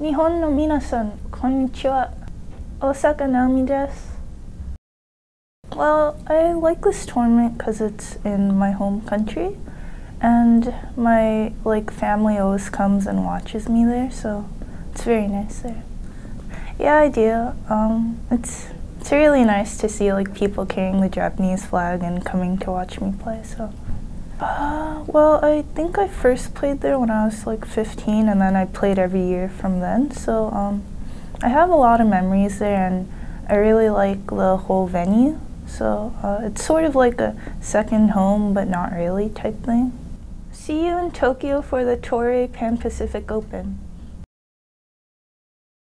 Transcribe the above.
Nihon no minasan, konnichiwa. Osaka Naomi desu. Well, I like this tournament because it's in my home country, and my like family always comes and watches me there, so it's very nice there. Yeah, I do. Um, it's it's really nice to see like people carrying the Japanese flag and coming to watch me play. So, uh, well, I think I first played there when I was like 15, and then I played every year from then. So, um, I have a lot of memories there, and I really like the whole venue. So uh, it's sort of like a second home, but not really type thing. See you in Tokyo for the Toray Pan Pacific Open.